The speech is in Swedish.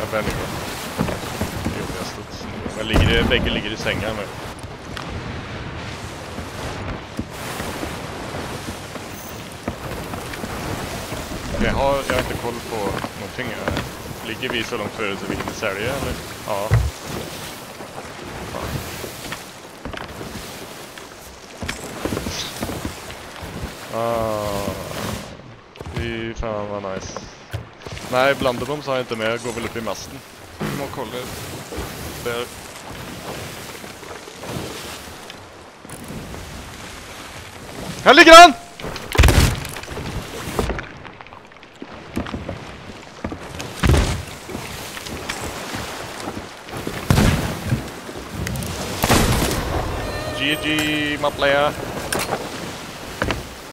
Jag bär ner. Det är jobbigast. Men ligger bägge ligger i sängar nu. Jag har, jag har inte koll på någonting. här. Ligger vi så långt före så vi hinner sälja eller? Ja. Ah, fy fan vad nice. Nej, Blunderbomb har jag inte med. Jag går väl upp i masten. Och kollar. Där. Här ligger han! GG, my player.